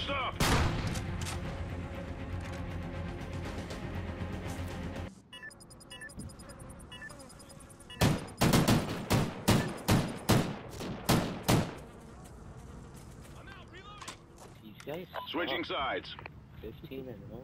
Almost up. Out, guys. Switching sides. 15 and 1.